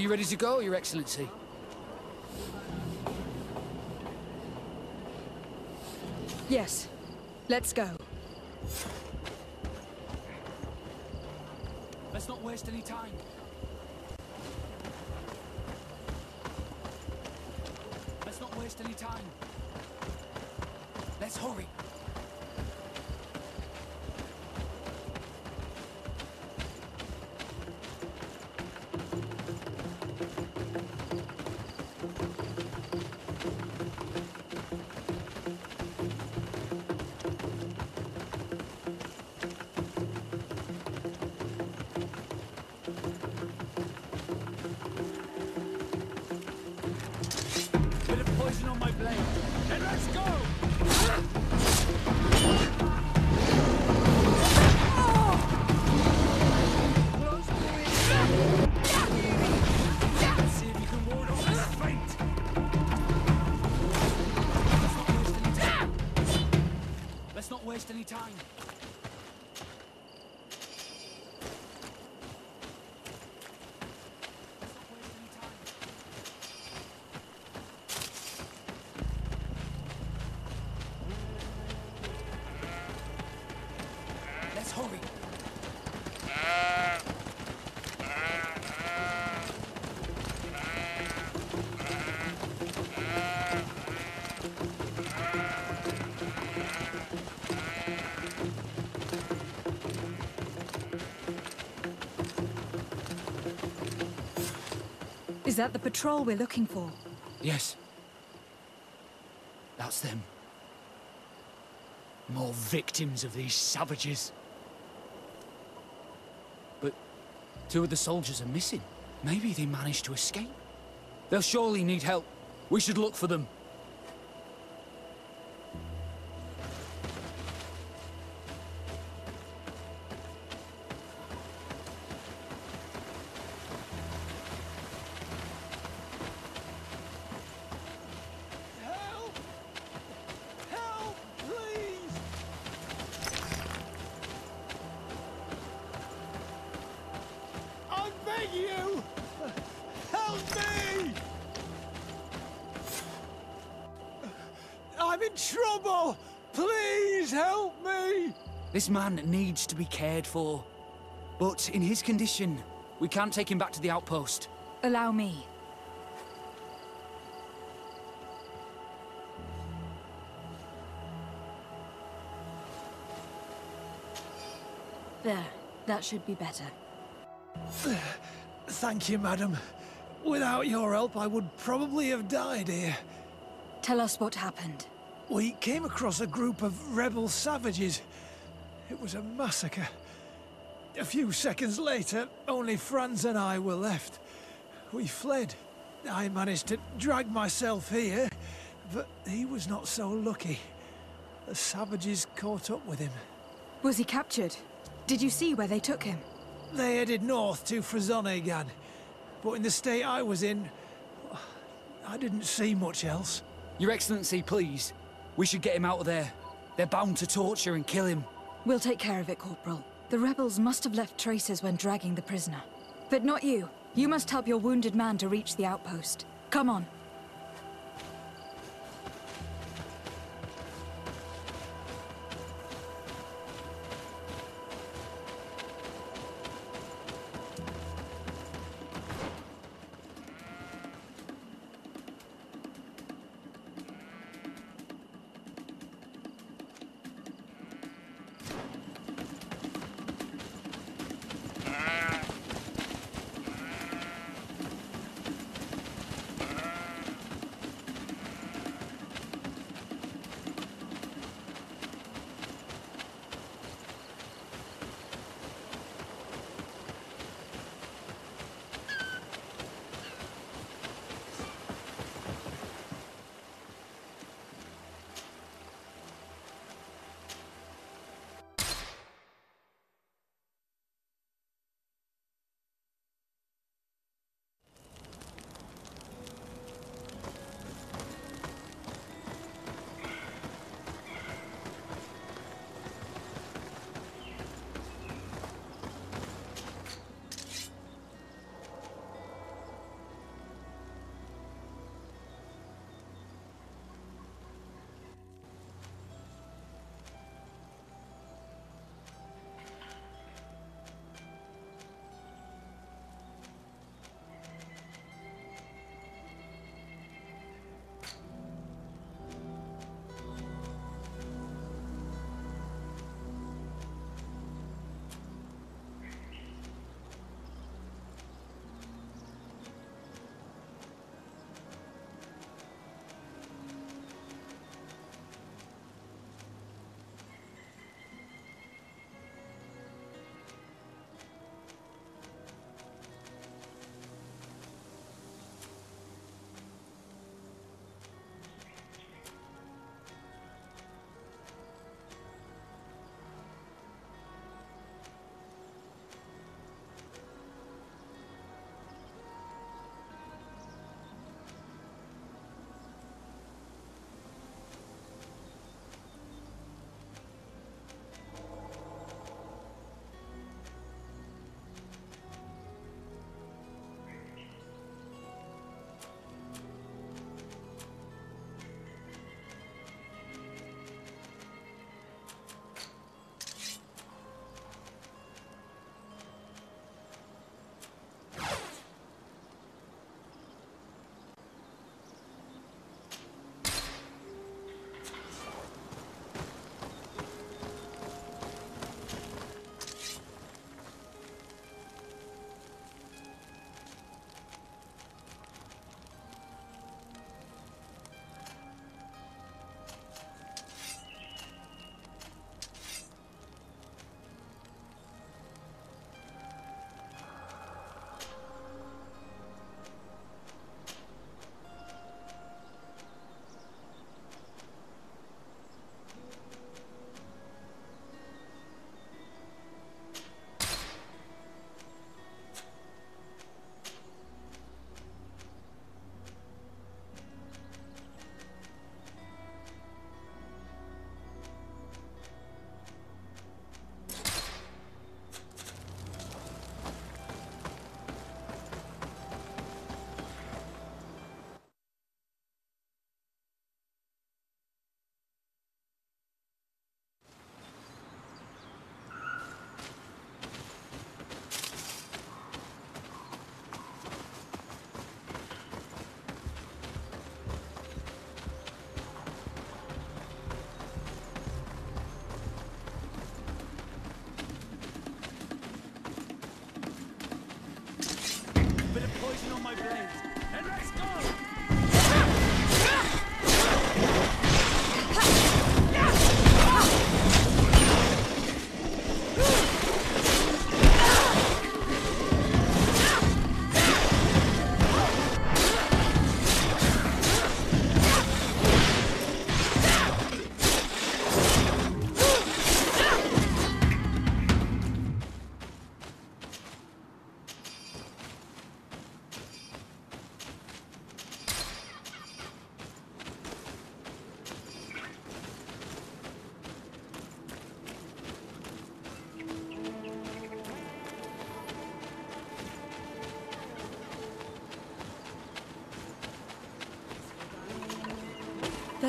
Are you ready to go, Your Excellency? Yes. Let's go. Let's hurry. Is that the patrol we're looking for? Yes. That's them. More victims of these savages. But two of the soldiers are missing. Maybe they managed to escape. They'll surely need help. We should look for them. This man needs to be cared for. But in his condition, we can't take him back to the outpost. Allow me. There. That should be better. Thank you, madam. Without your help, I would probably have died here. Tell us what happened. We came across a group of rebel savages. It was a massacre. A few seconds later, only Franz and I were left. We fled. I managed to drag myself here, but he was not so lucky. The savages caught up with him. Was he captured? Did you see where they took him? They headed north to Frazonegan, but in the state I was in, I didn't see much else. Your Excellency, please. We should get him out of there. They're bound to torture and kill him. We'll take care of it, Corporal. The rebels must have left traces when dragging the prisoner. But not you. You must help your wounded man to reach the outpost. Come on.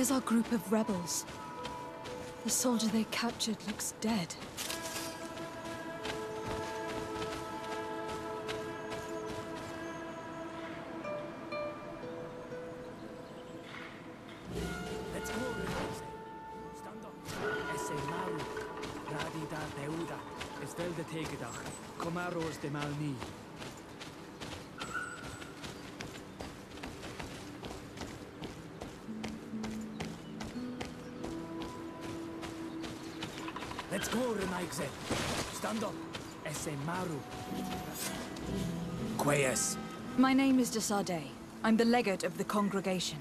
There's our group of rebels. The soldier they captured looks dead. De tegedach. Comaros de malni. Stand up. Esse maru. Quayes. My name is de Sardet. I'm the legate of the congregation.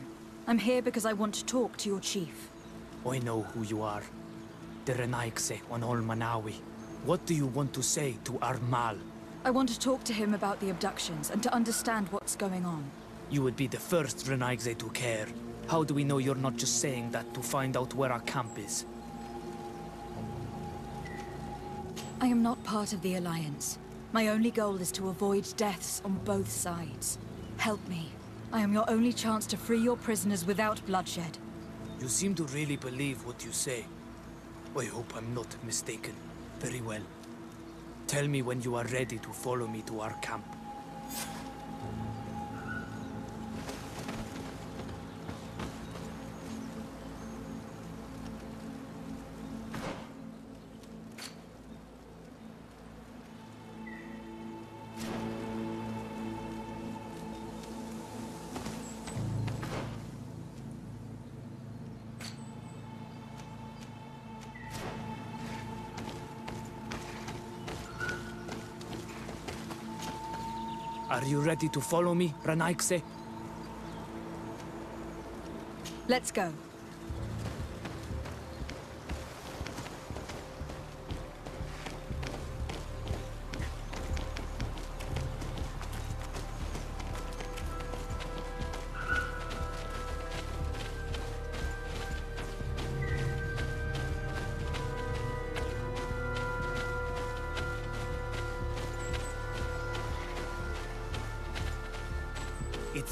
I'm here because I want to talk to your chief. I know who you are. The Renaigse on Ol Manawi. What do you want to say to Armal? I want to talk to him about the abductions and to understand what's going on. You would be the first Renaigse to care. How do we know you're not just saying that to find out where our camp is? I am not part of the Alliance. My only goal is to avoid deaths on both sides. Help me. I am your only chance to free your prisoners without bloodshed. You seem to really believe what you say. I hope I'm not mistaken. Very well. Tell me when you are ready to follow me to our camp. Are you ready to follow me, Renaigse? Let's go.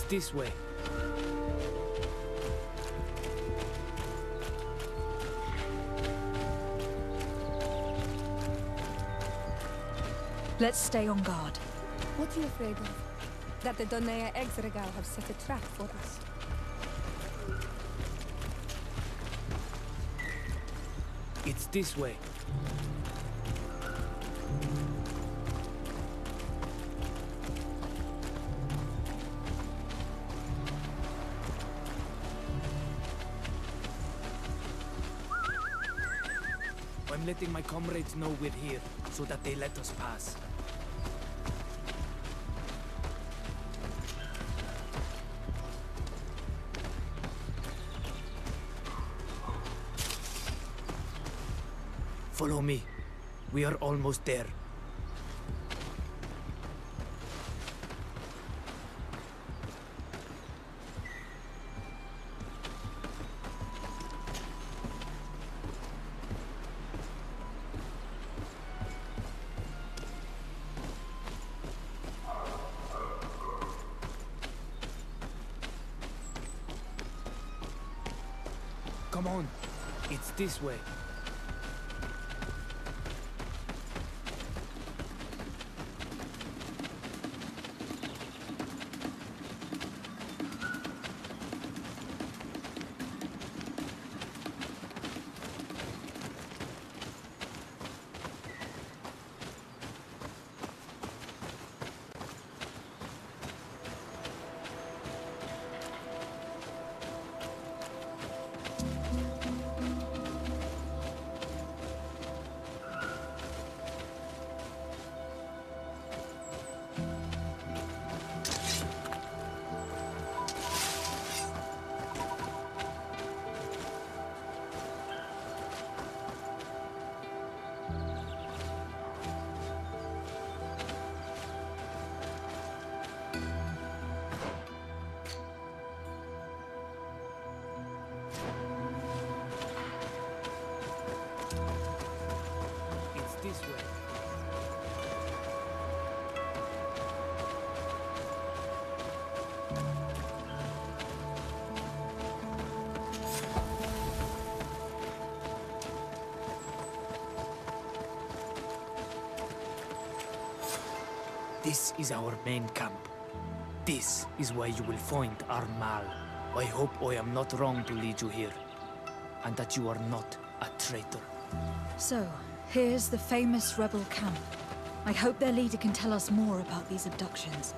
This way. Let's stay on guard. What are you afraid of? That the Donea Exregal have set a trap for us. It's this way. I'm letting my comrades know we're here, so that they let us pass. Follow me. We are almost there. Way. This is our main camp. This is where you will find Armal. I hope I am not wrong to lead you here, and that you are not a traitor. So, here's the famous rebel camp. I hope their leader can tell us more about these abductions.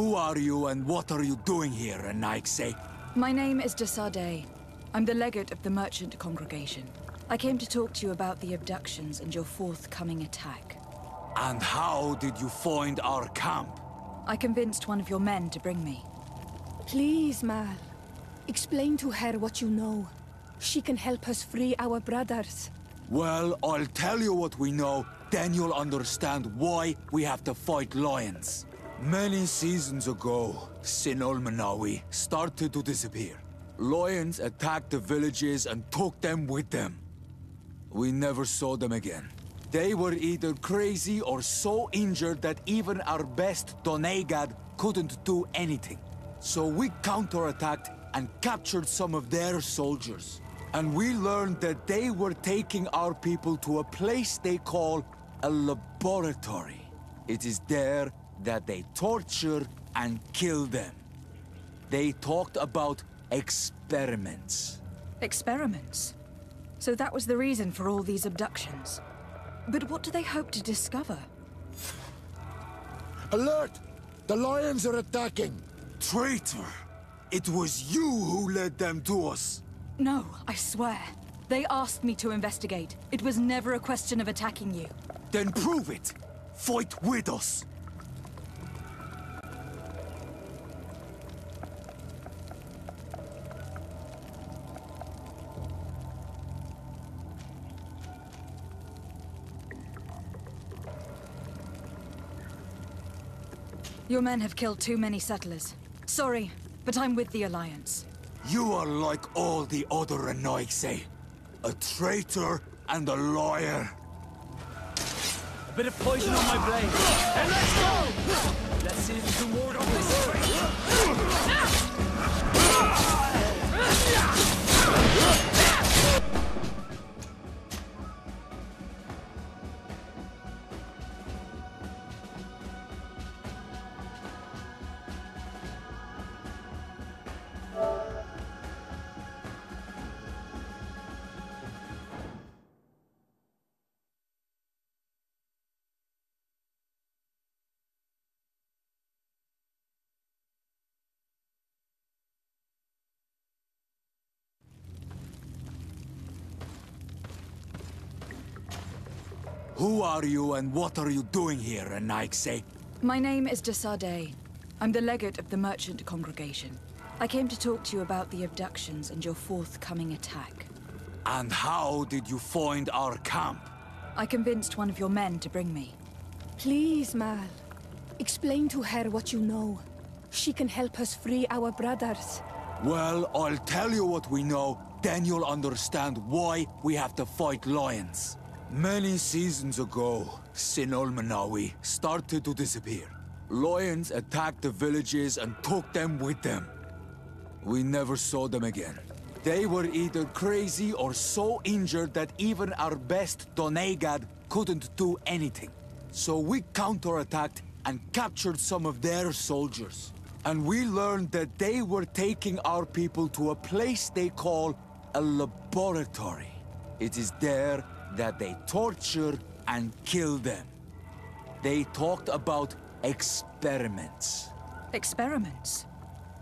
Who are you and what are you doing here, Anaikse? My name is de Sardet. I'm the legate of the merchant congregation. I came to talk to you about the abductions and your forthcoming attack. And how did you find our camp? I convinced one of your men to bring me. Please, Mal. Explain to her what you know. She can help us free our brothers. Well, I'll tell you what we know, then you'll understand why we have to fight lions. Many seasons ago, Sinol Manawi started to disappear. Lions attacked the villages and took them with them. We never saw them again. They were either crazy or so injured that even our best Doneigad couldn't do anything. So we counterattacked and captured some of their soldiers. And we learned that they were taking our people to a place they call a laboratory. It is there that they torture and kill them. They talked about experiments. Experiments? So that was the reason for all these abductions. But what do they hope to discover? Alert! The lions are attacking! Traitor! It was you who led them to us! No, I swear. They asked me to investigate. It was never a question of attacking you. Then prove it! Fight with us! Your men have killed too many settlers. Sorry, but I'm with the Alliance. You are like all the other Anoixe. Eh? A traitor and a liar. A bit of poison on my blade. And let's go! Let's see if you can ward off this traitor. Who are you and what are you doing here, Anaikse? My name is de Sardet. I'm the legate of the merchant congregation. I came to talk to you about the abductions and your forthcoming attack. And how did you find our camp? I convinced one of your men to bring me. Please, Mal. Explain to her what you know. She can help us free our brothers. Well, I'll tell you what we know, then you'll understand why we have to fight lions. Many seasons ago, Sinol Manawi started to disappear. Lions attacked the villages and took them with them. We never saw them again. They were either crazy or so injured that even our best Doneigad couldn't do anything. So we counterattacked and captured some of their soldiers. And we learned that they were taking our people to a place they call a laboratory. It is there that they torture and kill them. They talked about experiments. Experiments?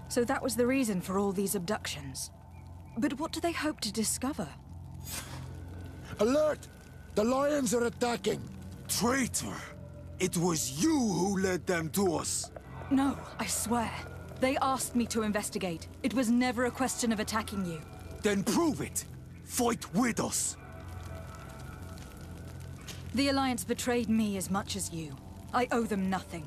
So that was the reason for all these abductions. But what do they hope to discover? Alert! The lions are attacking! Traitor! It was you who led them to us! No, I swear. They asked me to investigate. It was never a question of attacking you. Then prove it! Fight with us! The Alliance betrayed me as much as you. I owe them nothing.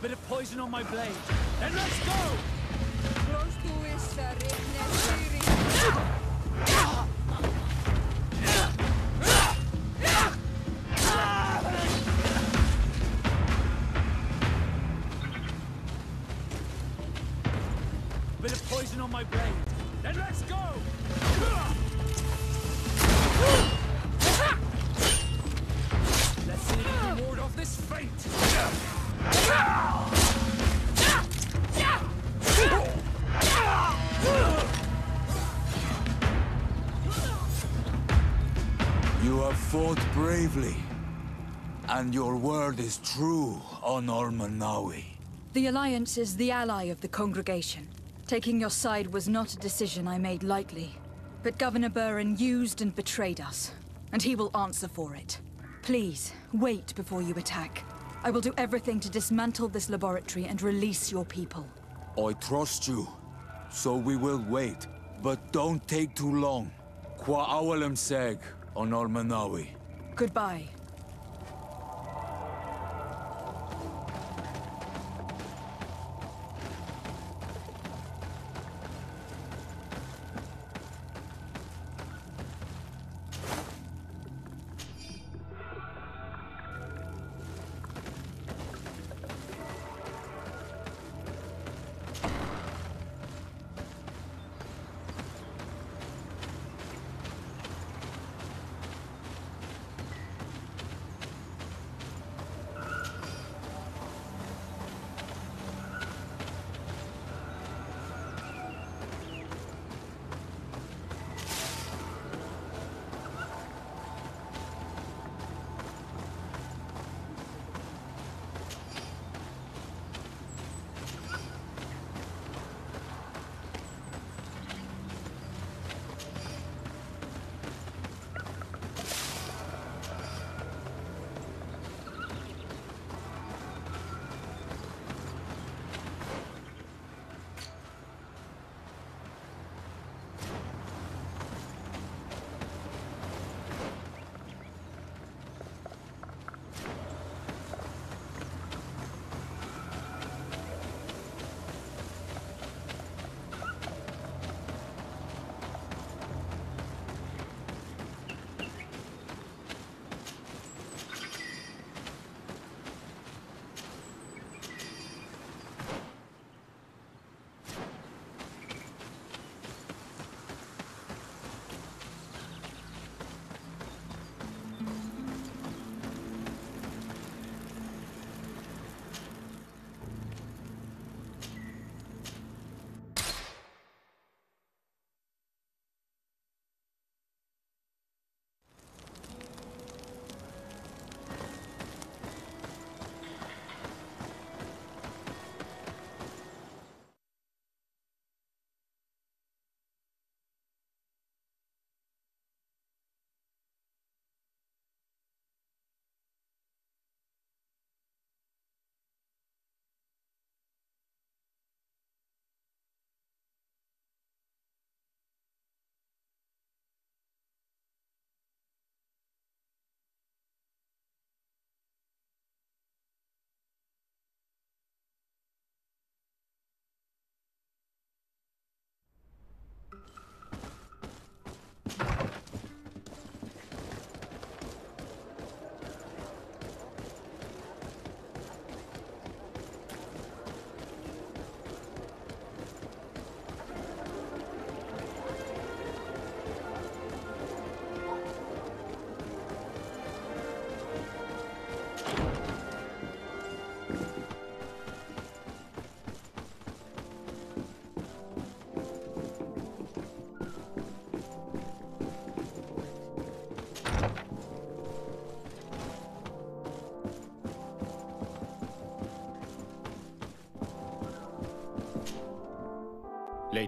Bit of poison on my blade. Then let's go! Bravely. And your word is true on Ormanawi. The Alliance is the ally of the Congregation. Taking your side was not a decision I made lightly. But Governor Burren used and betrayed us. And he will answer for it. Please, wait before you attack. I will do everything to dismantle this laboratory and release your people. I trust you. So we will wait. But don't take too long. Qua awalem seg on Ormanawi. Goodbye.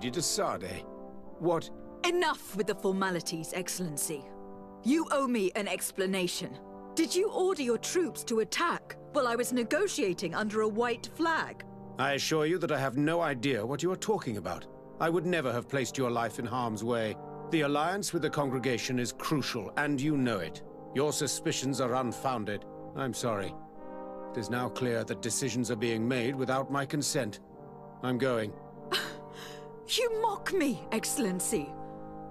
Lady de Sardet, what... Enough with the formalities, Excellency. You owe me an explanation. Did you order your troops to attack while I was negotiating under a white flag? I assure you that I have no idea what you are talking about. I would never have placed your life in harm's way. The alliance with the congregation is crucial, and you know it. Your suspicions are unfounded. I'm sorry. It is now clear that decisions are being made without my consent. I'm going. You mock me, Excellency.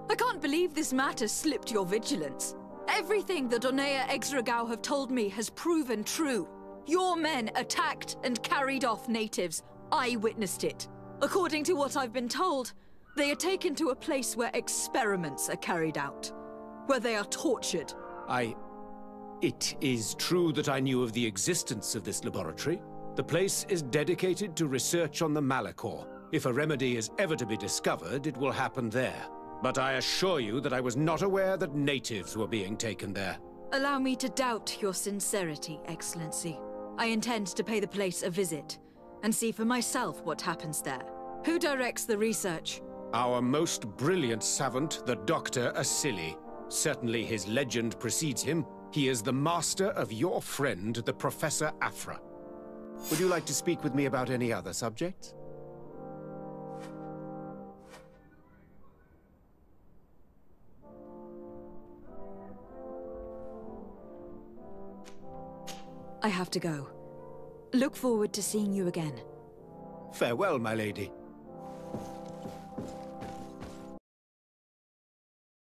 I can't believe this matter slipped your vigilance. Everything the Donea Exragao have told me has proven true. Your men attacked and carried off natives. I witnessed it. According to what I've been told, they are taken to a place where experiments are carried out. Where they are tortured. I... It is true that I knew of the existence of this laboratory. The place is dedicated to research on the Malichor. If a remedy is ever to be discovered, it will happen there. But I assure you that I was not aware that natives were being taken there. Allow me to doubt your sincerity, Excellency. I intend to pay the place a visit, and see for myself what happens there. Who directs the research? Our most brilliant savant, the Dr. Asili. Certainly his legend precedes him. He is the master of your friend, the Professor Aphra. Would you like to speak with me about any other subjects? I have to go. Look forward to seeing you again. Farewell, my lady.